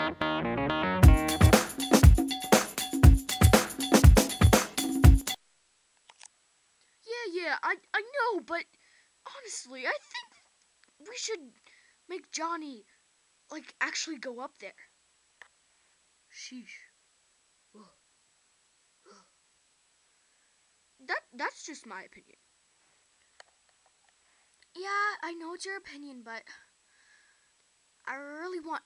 Yeah, yeah, I I know, but honestly, I think we should make Johnny like actually go up there. Sheesh. That that's just my opinion. Yeah, I know it's your opinion, but I really want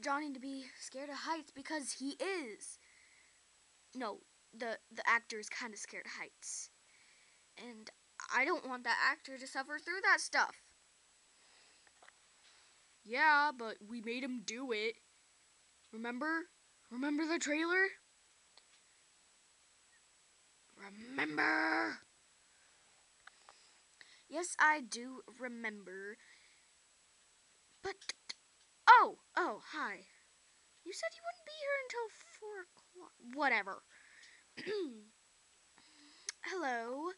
Johnny to be scared of heights because he is. No, the the actor is kind of scared of heights. And I don't want that actor to suffer through that stuff. Yeah, but we made him do it. Remember? Remember the trailer? Remember? Yes, I do remember. But oh, oh, hi. You said you wouldn't be here until four o'clock. Whatever. Hello.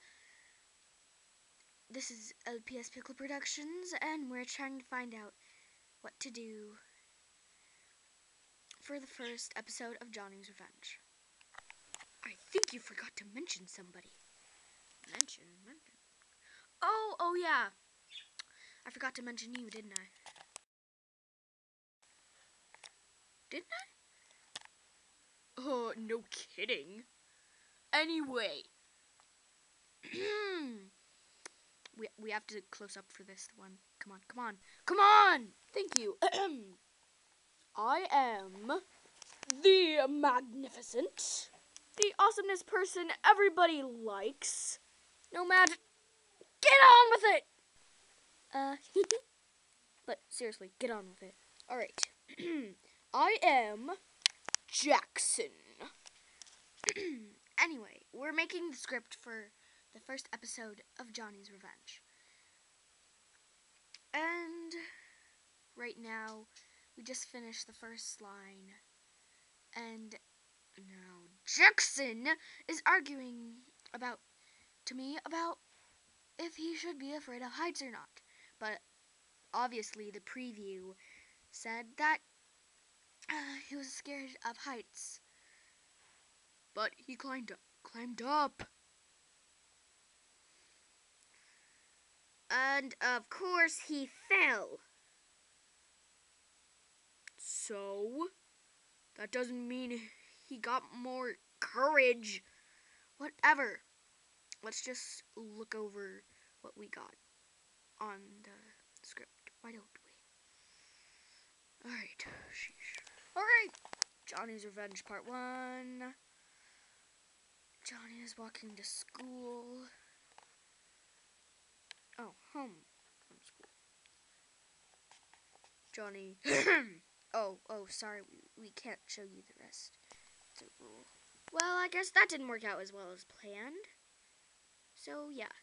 This is LPS Pickle Productions, and we're trying to find out what to do for the first episode of Johnny's Revenge. I think you forgot to mention somebody. Mention, mention. Oh, oh yeah. I forgot to mention you, didn't I? Didn't I? Oh, no kidding. Anyway. we, we have to close up for this one. Come on, come on, come on! Thank you. I am the magnificent, the awesomeness person everybody likes. No matter. Get on with it! Uh, but seriously, get on with it. Alright. I am Jackson. anyway, we're making the script for the first episode of Johnny's Revenge. And right now, we just finished the first line. And now Jackson is arguing about to me about if he should be afraid of heights or not. But obviously the preview said that uh, he was scared of heights. But he climbed up, climbed up. And of course he fell. So, that doesn't mean he got more courage. Whatever. Let's just look over what we got on the script. Why don't we? Alright. Sheesh. Alright. Johnny's Revenge Part 1. Johnny is walking to school. Oh, home from school. Johnny. oh, oh, sorry. We, we can't show you the rest. It's a rule. Well, I guess that didn't work out as well as planned. So, yeah.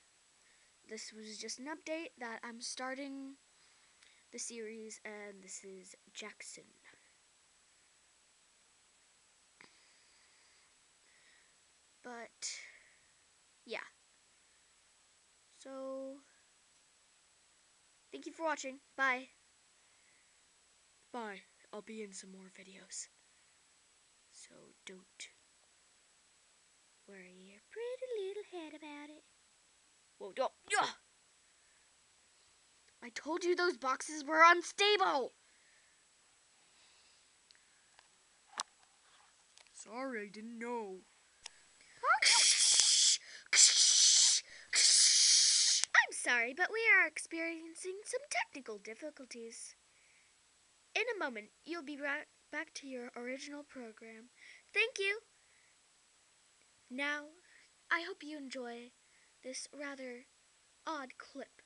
This was just an update that I'm starting the series, and this is Jackson. But, yeah. So, thank you for watching. Bye. Bye. I'll be in some more videos. So, don't worry your pretty little head about it. Whoa, don't. Ugh. I told you those boxes were unstable. Sorry, I didn't know. I'm sorry, but we are experiencing some technical difficulties. In a moment, you'll be right back to your original program. Thank you. Now, I hope you enjoy this rather odd clip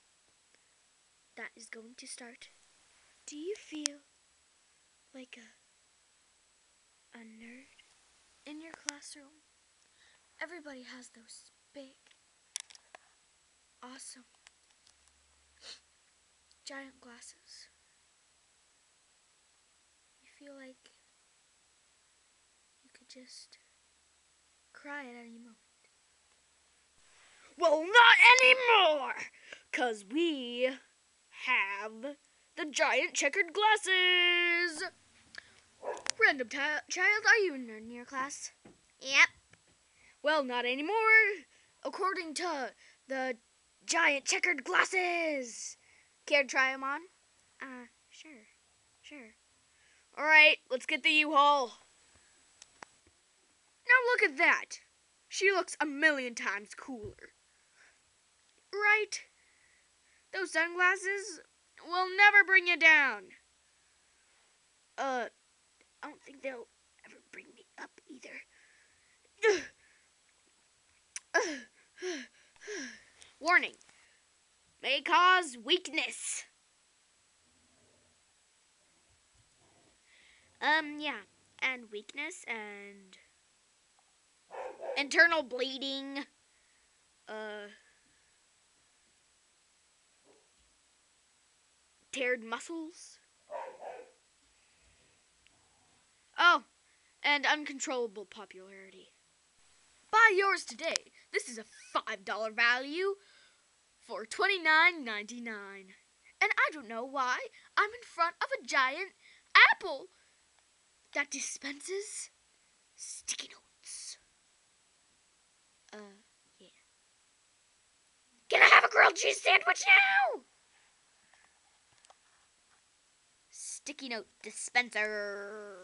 that is going to start. Do you feel like a a nerd in your classroom? Everybody has those big, awesome, giant glasses. You feel like you could just cry at any moment. Well, not anymore! Because we have the giant checkered glasses! random ti- child, are you in your class? Yep. Well, not anymore. According to the giant checkered glasses. Care to try them on? Uh, sure. Sure. All right, let's get the U-Haul. Now look at that. She looks a million times cooler. Right? Those sunglasses will never bring you down. Uh, I don't think they'll ever bring me up either. Warning. May cause weakness. Um, yeah. And weakness and internal bleeding. Uh teared muscles. Oh, and uncontrollable popularity. Buy yours today. This is a $5 value for $29.99. And I don't know why I'm in front of a giant apple that dispenses sticky notes. Uh, yeah. Can I have a grilled cheese sandwich now? Sticky note dispenser.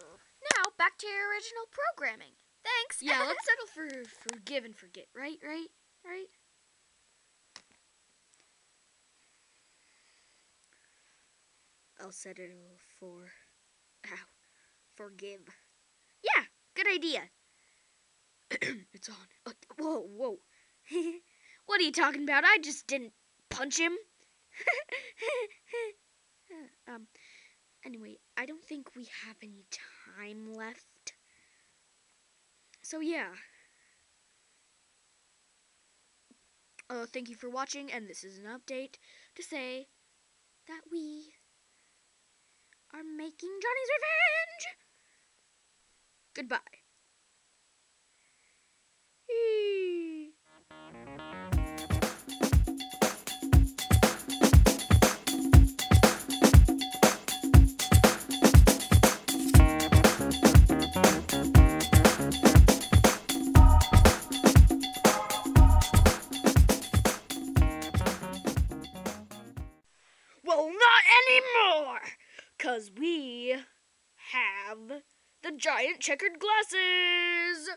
now back to your original programming. Thanks. Yeah, let's settle for forgive and forget, right? Right? Right? I'll settle for ow, forgive. Yeah, good idea. it's on. Uh, whoa, whoa. what are you talking about? I just didn't punch him. um anyway, I don't think we have any time left. So yeah. Uh, thank you for watching, and this is an update to say that we are making Johnny's Revenge! Goodbye. Eee. Giant checkered glasses!